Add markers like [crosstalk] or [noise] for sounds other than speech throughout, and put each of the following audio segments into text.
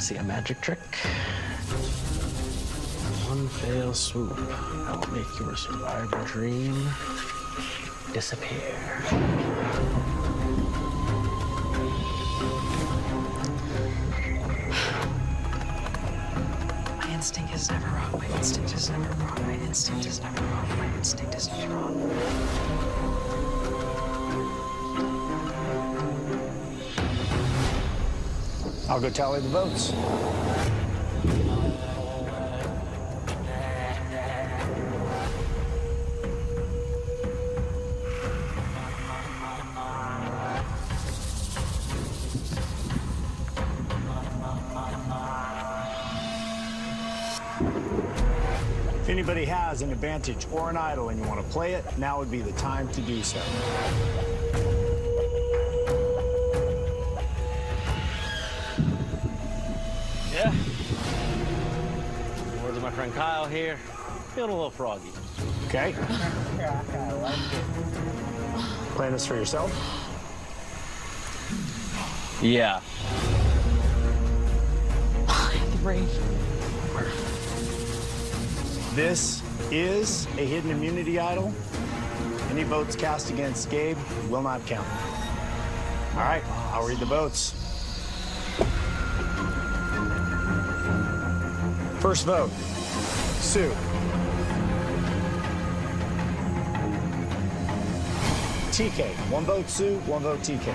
see a magic trick. One fail swoop. I will make your survivor dream disappear. My instinct is never wrong. My instinct is never wrong. My instinct is never wrong. My instinct is never wrong. I'll go tally the votes. If anybody has an advantage or an idol and you want to play it, now would be the time to do so. My friend Kyle here. Feeling a little froggy. Okay? [laughs] Plan this for yourself? Yeah. Rain. This is a hidden immunity idol. Any votes cast against Gabe will not count. All right, I'll read the votes. First vote, Sue. TK, one vote Sue, one vote TK.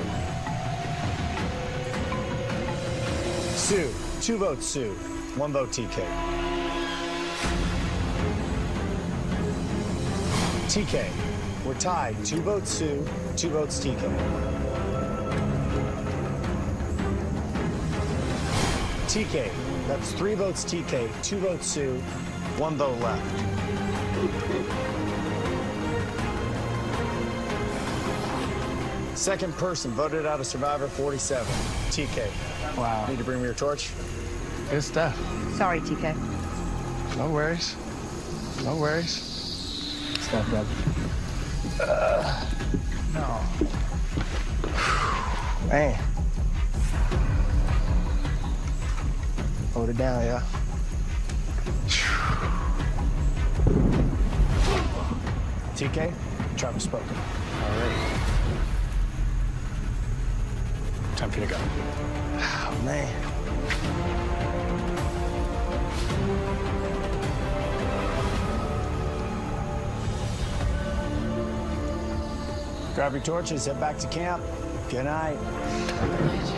Sue, two votes Sue, one vote TK. TK. We're tied. Two votes Sue, two votes TK. TK. That's three votes TK, two votes Sue, one vote left. Second person voted out of Survivor 47, TK. Wow. Need to bring me your torch? Good stuff. Sorry, TK. No worries. No worries. Stuff, bud. Uh, no. Man. Hold it down, yeah. TK, Travis spoken. All right. Time for you to go. Oh, man. Grab your torches, head back to camp. Good night. Good night, Jeff.